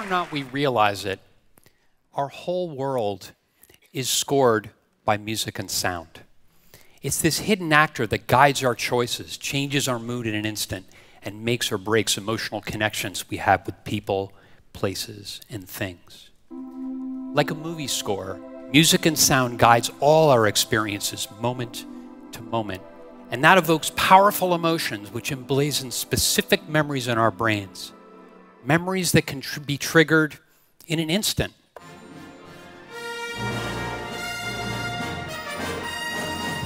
Or not we realize it, our whole world is scored by music and sound. It's this hidden actor that guides our choices, changes our mood in an instant, and makes or breaks emotional connections we have with people, places, and things. Like a movie score, music and sound guides all our experiences moment to moment, and that evokes powerful emotions which emblazon specific memories in our brains, memories that can tr be triggered in an instant.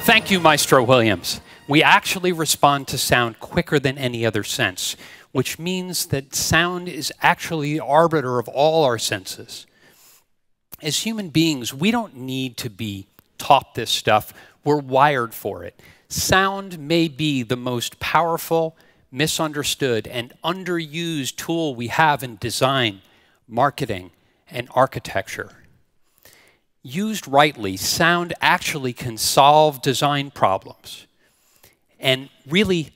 Thank you, Maestro Williams. We actually respond to sound quicker than any other sense, which means that sound is actually the arbiter of all our senses. As human beings, we don't need to be taught this stuff. We're wired for it. Sound may be the most powerful, misunderstood, and underused tool we have in design, marketing, and architecture used rightly, sound actually can solve design problems and really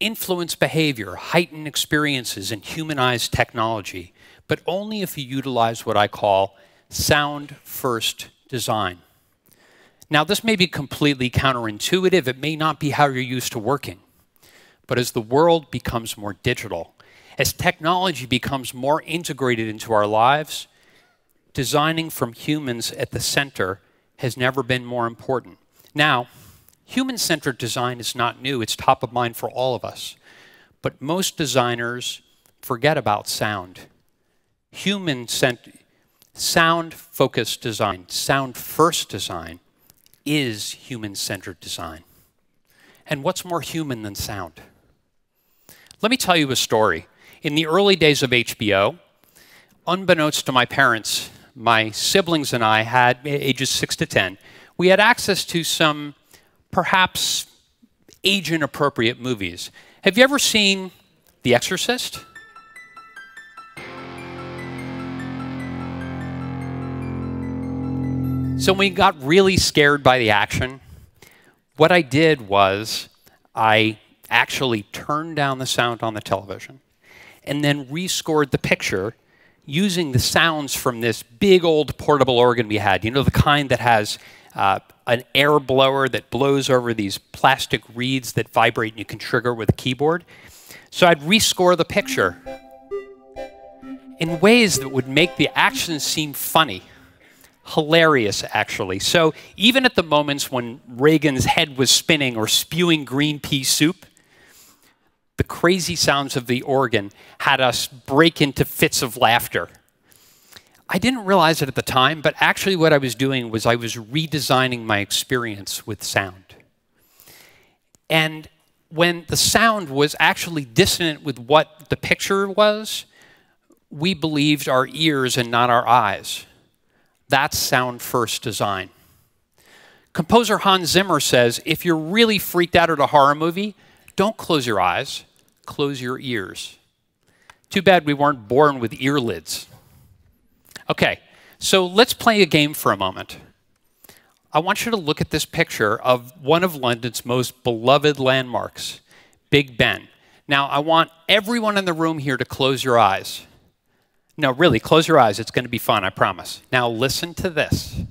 influence behavior, heighten experiences, and humanize technology, but only if you utilize what I call sound first design. Now, this may be completely counterintuitive. It may not be how you're used to working. But as the world becomes more digital, as technology becomes more integrated into our lives, designing from humans at the center has never been more important. Now, human centered design is not new, it's top of mind for all of us. But most designers forget about sound. Human centered, sound focused design, sound first design, is human centered design. And what's more human than sound? Let me tell you a story. In the early days of HBO, unbeknownst to my parents, my siblings and I had, ages 6 to 10, we had access to some perhaps age inappropriate movies. Have you ever seen The Exorcist? So we got really scared by the action, what I did was I actually turned down the sound on the television and then rescored the picture using the sounds from this big old portable organ we had. You know, the kind that has uh, an air blower that blows over these plastic reeds that vibrate and you can trigger with a keyboard. So I'd rescore the picture in ways that would make the action seem funny. Hilarious, actually. So, even at the moments when Regan's head was spinning or spewing green pea soup, the crazy sounds of the organ had us break into fits of laughter. I didn't realize it at the time, but actually, what I was doing was I was redesigning my experience with sound. And when the sound was actually dissonant with what the picture was, we believed our ears and not our eyes. That's sound first design. Composer Hans Zimmer says if you're really freaked out at a horror movie, don't close your eyes, close your ears. Too bad we weren't born with earlids. Okay, so let's play a game for a moment. I want you to look at this picture of one of London's most beloved landmarks, Big Ben. Now, I want everyone in the room here to close your eyes. No, really, close your eyes. It's going to be fun, I promise. Now, listen to this.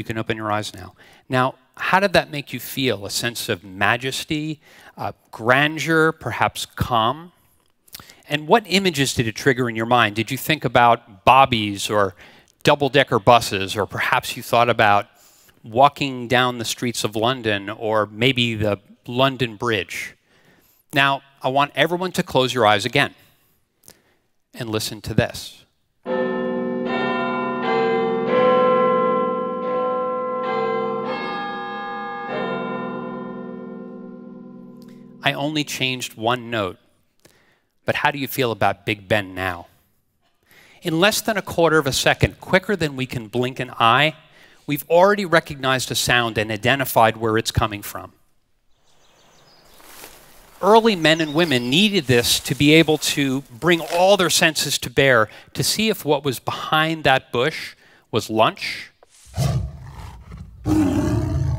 You can open your eyes now. Now, how did that make you feel? A sense of majesty, uh, grandeur, perhaps calm? And what images did it trigger in your mind? Did you think about bobbies or double decker buses, or perhaps you thought about walking down the streets of London or maybe the London Bridge? Now, I want everyone to close your eyes again and listen to this. I only changed one note. But how do you feel about Big Ben now? In less than a quarter of a second, quicker than we can blink an eye, we've already recognized a sound and identified where it's coming from. Early men and women needed this to be able to bring all their senses to bear to see if what was behind that bush was lunch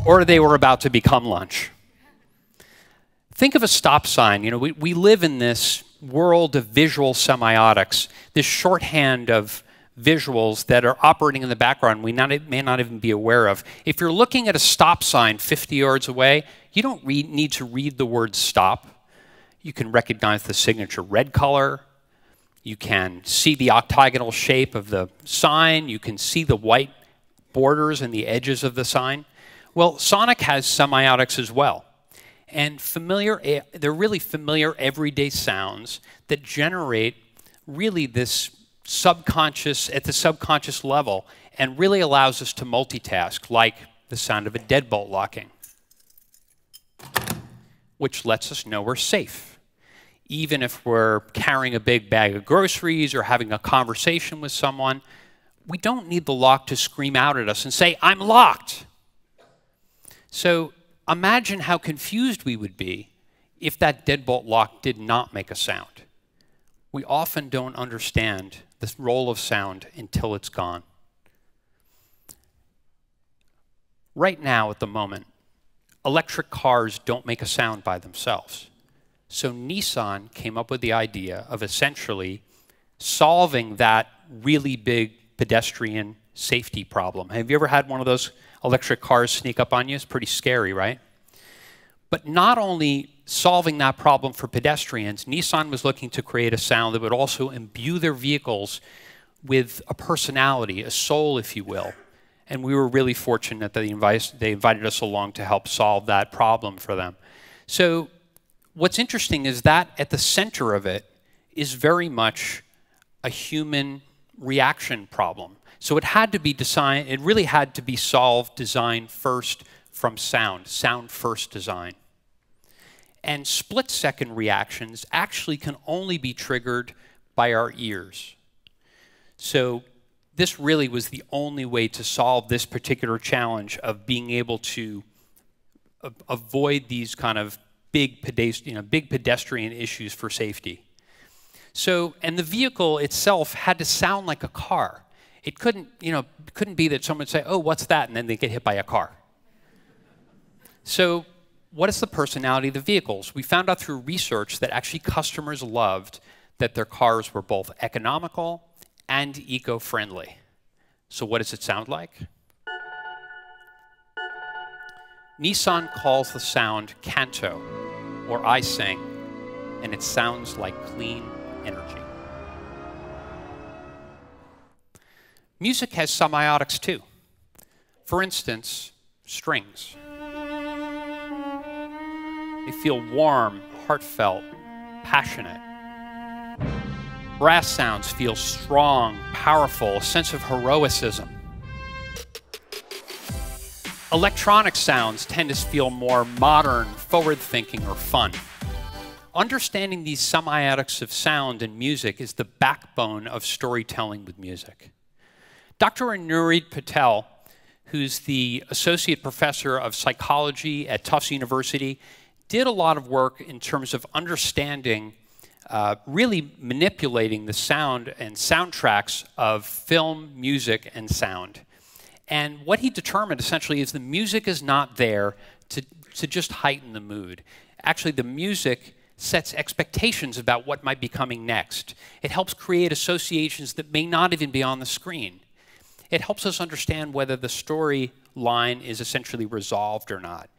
or they were about to become lunch. Think of a stop sign. You know, we, we live in this world of visual semiotics, this shorthand of visuals that are operating in the background we not, may not even be aware of. If you're looking at a stop sign 50 yards away, you don't need to read the word stop. You can recognize the signature red color. You can see the octagonal shape of the sign. You can see the white borders and the edges of the sign. Well, Sonic has semiotics as well. And familiar, they're really familiar everyday sounds that generate really this subconscious, at the subconscious level, and really allows us to multitask, like the sound of a deadbolt locking, which lets us know we're safe. Even if we're carrying a big bag of groceries or having a conversation with someone, we don't need the lock to scream out at us and say, I'm locked. So imagine how confused we would be if that deadbolt lock did not make a sound. We often don't understand the role of sound until it's gone. Right now, at the moment, electric cars don't make a sound by themselves. So Nissan came up with the idea of essentially solving that really big pedestrian safety problem. Have you ever had one of those electric cars sneak up on you? It's pretty scary, right? But not only solving that problem for pedestrians, Nissan was looking to create a sound that would also imbue their vehicles with a personality, a soul, if you will. And we were really fortunate that they, they invited us along to help solve that problem for them. So what's interesting is that at the center of it is very much a human reaction problem. So it had to be designed, it really had to be solved, design first from sound, sound first design. And split second reactions actually can only be triggered by our ears. So this really was the only way to solve this particular challenge of being able to avoid these kind of big, you know, big pedestrian issues for safety. So, and the vehicle itself had to sound like a car. It couldn't, you know, couldn't be that someone would say, oh, what's that? And then they get hit by a car. So, what is the personality of the vehicles? We found out through research that actually customers loved that their cars were both economical and eco friendly. So, what does it sound like? Nissan calls the sound canto, or I sing, and it sounds like clean energy. Music has semiotics too. For instance, strings. They feel warm, heartfelt, passionate. Brass sounds feel strong, powerful, a sense of heroicism. Electronic sounds tend to feel more modern, forward thinking, or fun. Understanding these semiotics of sound and music is the backbone of storytelling with music. Dr. Aniruddh Patel, who's the associate professor of psychology at Tufts University, did a lot of work in terms of understanding, uh, really manipulating the sound and soundtracks of film, music, and sound. And what he determined essentially is the music is not there to, to just heighten the mood. Actually, the music sets expectations about what might be coming next. It helps create associations that may not even be on the screen. It helps us understand whether the story line is essentially resolved or not.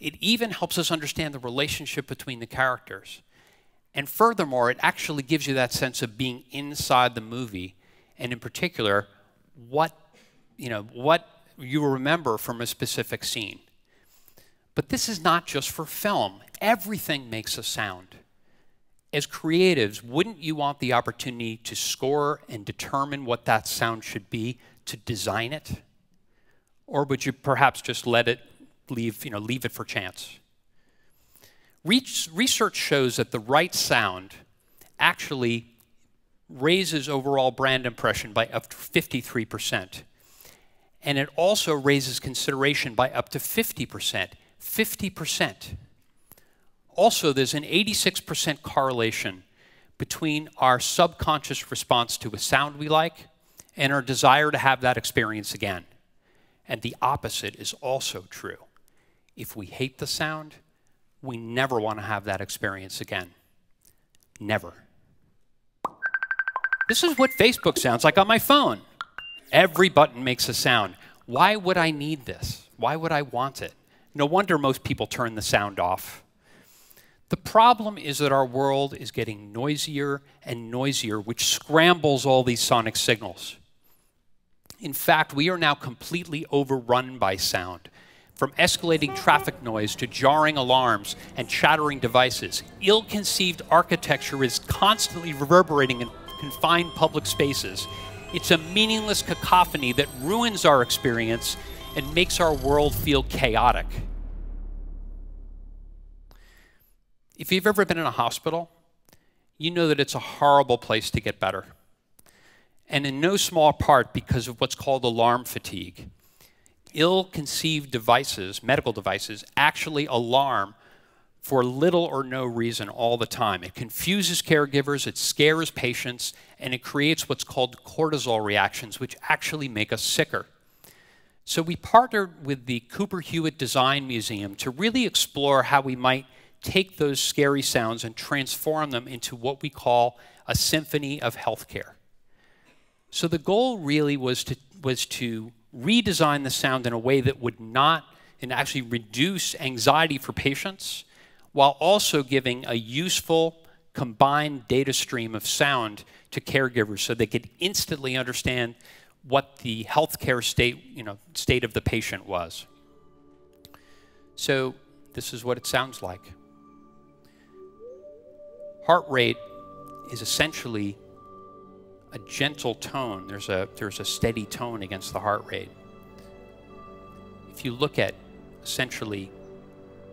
It even helps us understand the relationship between the characters. And furthermore, it actually gives you that sense of being inside the movie, and in particular, what, you know, what you remember from a specific scene. But this is not just for film. Everything makes a sound. As creatives, wouldn't you want the opportunity to score and determine what that sound should be, to design it? Or would you perhaps just let it leave, you know, leave it for chance? Research shows that the right sound actually raises overall brand impression by up to 53%. And it also raises consideration by up to 50%. 50%. Also, there's an 86% correlation between our subconscious response to a sound we like and our desire to have that experience again. And the opposite is also true. If we hate the sound, we never want to have that experience again. Never. This is what Facebook sounds like on my phone. Every button makes a sound. Why would I need this? Why would I want it? No wonder most people turn the sound off. The problem is that our world is getting noisier and noisier, which scrambles all these sonic signals. In fact, we are now completely overrun by sound. From escalating traffic noise to jarring alarms and chattering devices, ill conceived architecture is constantly reverberating in confined public spaces. It's a meaningless cacophony that ruins our experience and makes our world feel chaotic. If you've ever been in a hospital, you know that it's a horrible place to get better. And in no small part because of what's called alarm fatigue ill conceived devices, medical devices, actually alarm for little or no reason all the time. It confuses caregivers, it scares patients, and it creates what's called cortisol reactions, which actually make us sicker. So we partnered with the Cooper Hewitt Design Museum to really explore how we might take those scary sounds and transform them into what we call a symphony of healthcare. So the goal really was to, was to redesign the sound in a way that would not and actually reduce anxiety for patients while also giving a useful combined data stream of sound to caregivers so they could instantly understand what the healthcare state, you know, state of the patient was. So this is what it sounds like. Heart rate is essentially a gentle tone. There's a, there's a steady tone against the heart rate. If you look at essentially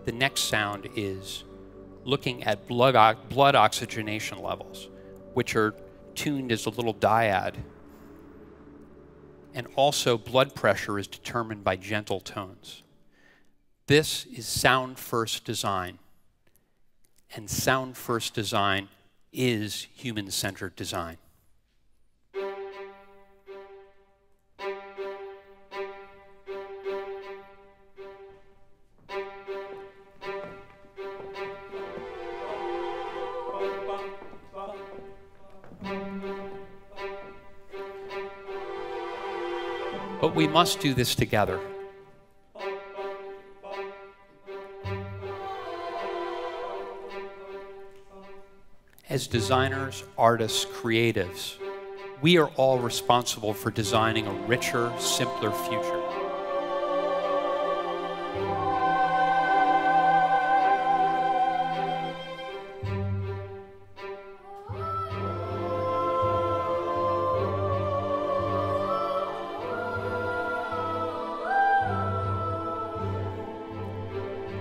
the next sound is looking at blood, blood oxygenation levels, which are tuned as a little dyad. And also, blood pressure is determined by gentle tones. This is sound first design. And sound first design is human centered design. But we must do this together. As designers, artists, creatives, we are all responsible for designing a richer, simpler future.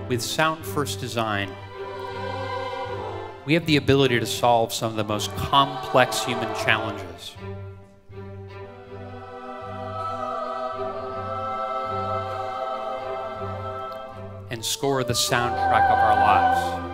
With Sound First Design, we have the ability to solve some of the most complex human challenges. And score the soundtrack of our lives.